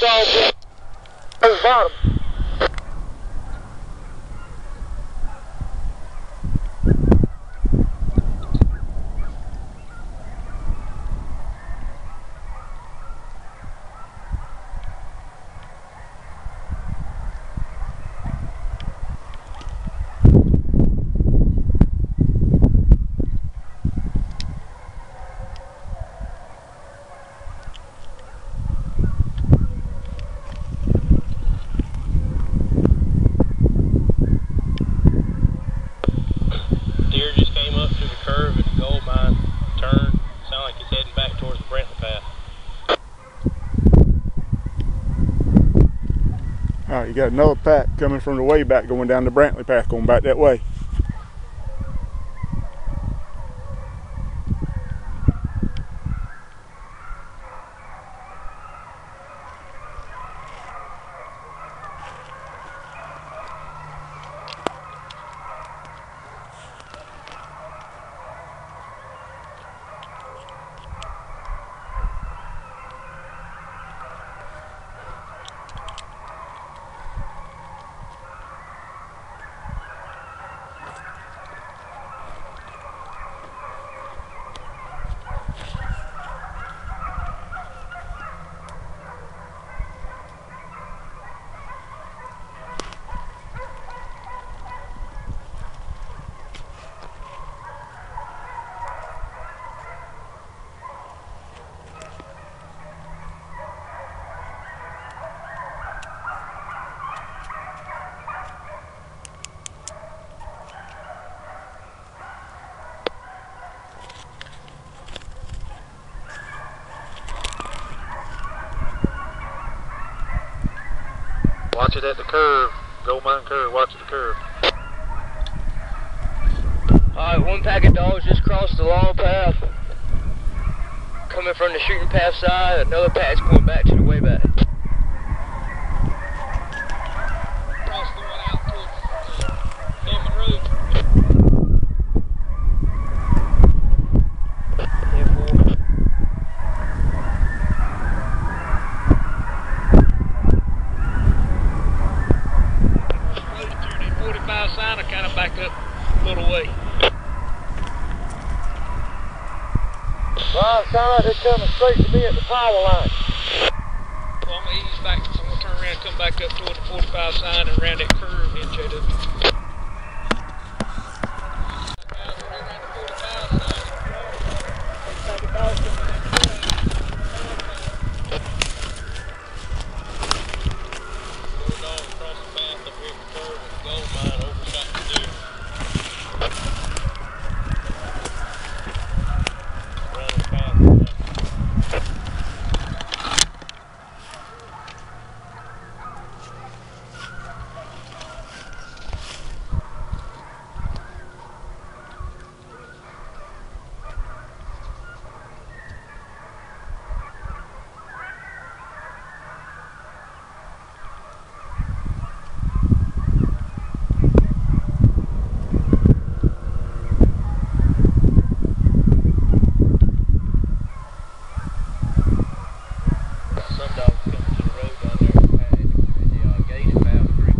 dog. Who's bottom? Deer just came up to the curve at the gold mine, turned, sound like he's heading back towards the Brantley Path. You got another pack coming from the way back going down the Brantley path, going back that way. Watch it at the curve, gold mine curve, watch at the curve. Alright, one pack of dogs just crossed the long path. Coming from the shooting path side, another pack's going back to the way back. Cross the one out towards Gilman Road. Road through the 45 sign, I kind of back up a little way. Well, it sounds like they're coming straight to me at the power line. Well, I'm gonna ease back. I'm gonna turn around, and come back up toward the 45 sign and around that curve and JW. Some dogs coming to the road down there at the uh, gate at Bath Creek.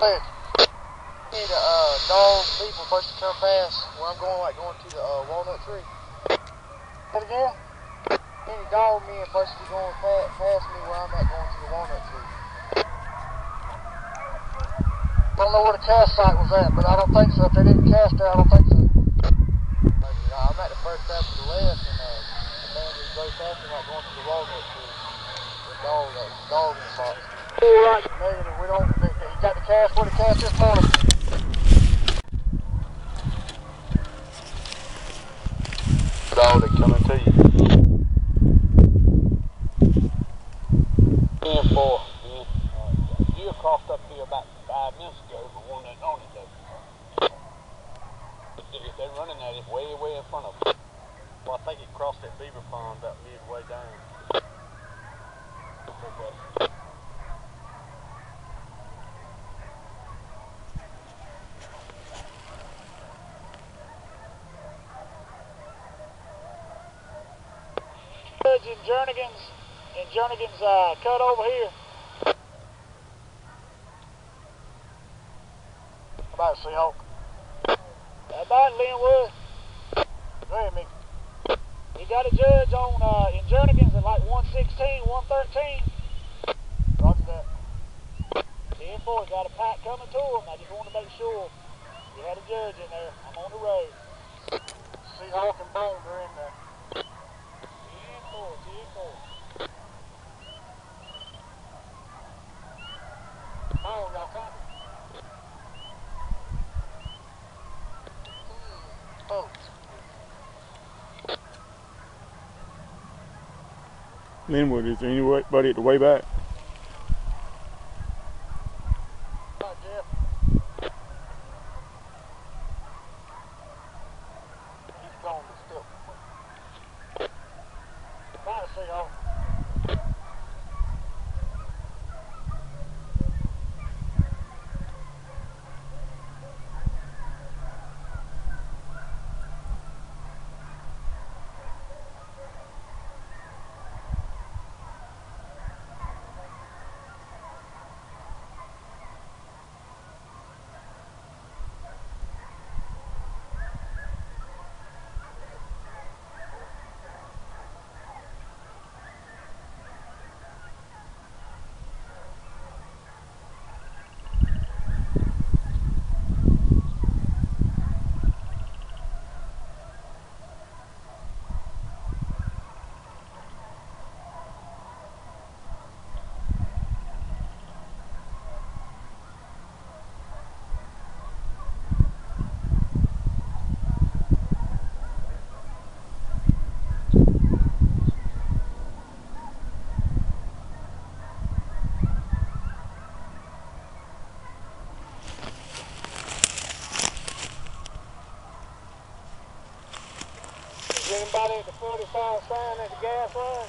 Hey, need a uh, dog people supposed to come past where I'm going, like going to the uh, walnut tree. What again? Any dog men supposed to be going past, past me where I'm at going to the walnut tree. I Don't know where the cast site was at, but I don't think so. If they didn't cast there, I don't think so. I'm at the first step to the left, and uh, the man was very fast and like going to the walnut tree. The dog, uh, dog in the box. All right. Negative. We don't. They got the cast. Where the cast is for them. Dog, they coming to you. Ten four. Yeah. Uh, deer crossed up here about five minutes ago, but one They're running at it way, way in front of them. Well, I think it crossed that beaver pond about midway down. In Jernigan's, in Jernigan's uh, cut over here. About Seahawk. About Linwood. Ahead, Mickey. He got a judge on uh, in Jernigan's at like 116, 113. Roger that. 10 4, got a pack coming to him. I just want to make sure you had a judge in there. I'm on the road. Seahawk and Bones are in there. 10 4, 10 4. Linwood, is there anybody at the way back? Right, Jeff. He's gone to still. Bye, Seahawk. Is anybody at the 45 sign at the gas line?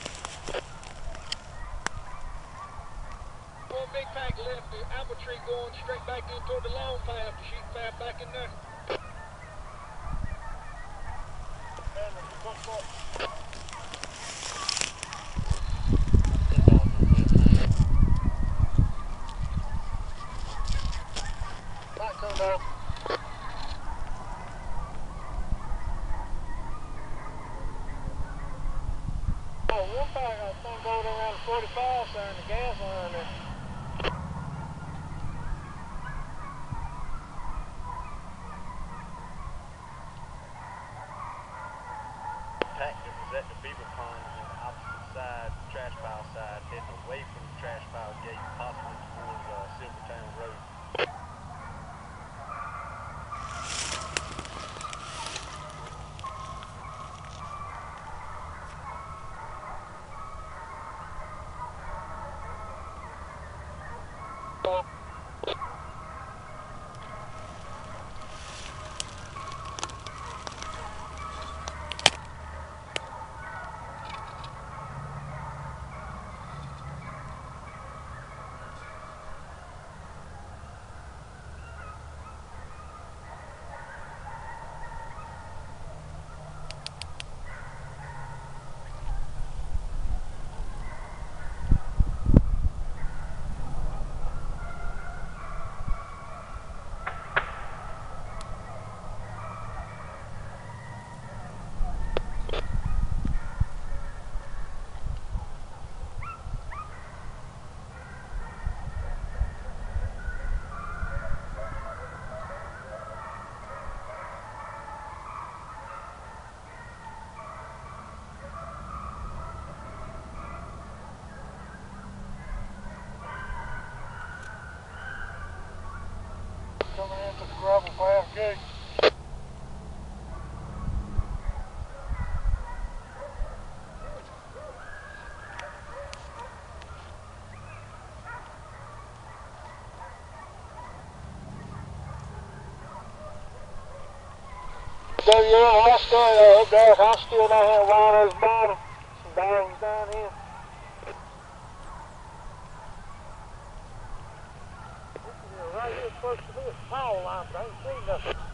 One big pack left the apple tree going straight back in toward the long path, the sheep path back in there. And the. Back to now. active was at the beaver pond and the opposite side, trash pile side, heading away from the trash pile gate, possibly towards uh, Silvertown Road. Thank coming into the gravel path gate. So, yeah, I stay, uh, Dad, I still down here around those bottom. Some dogs down here. Close to this power line, but I ain't seen nothing.